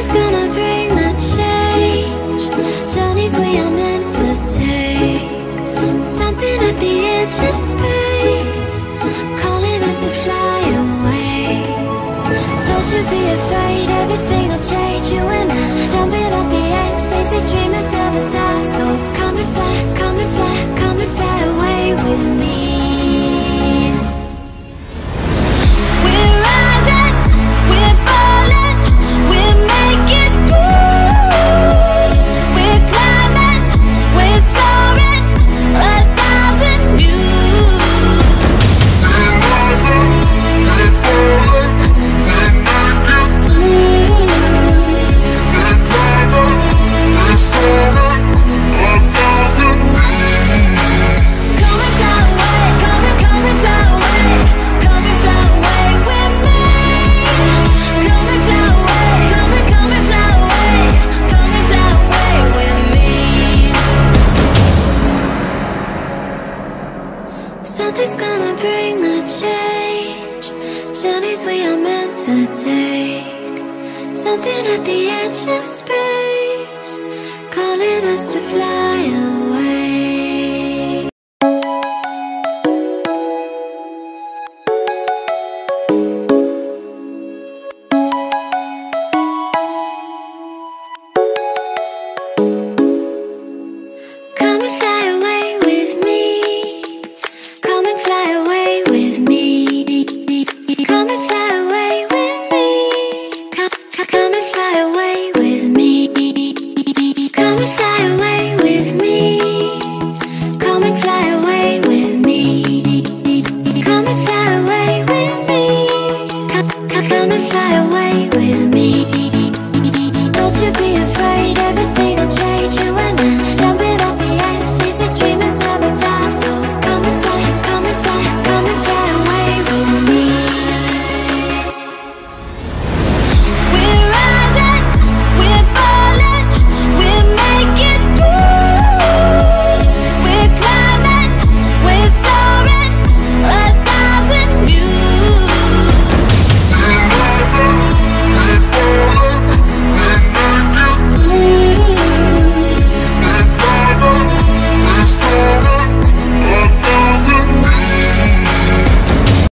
it's gonna bring Something's gonna bring a change. Journeys we are meant to take. Something at the edge of space Calling us to fly. away with me. Don't you be afraid, everything will change you and I.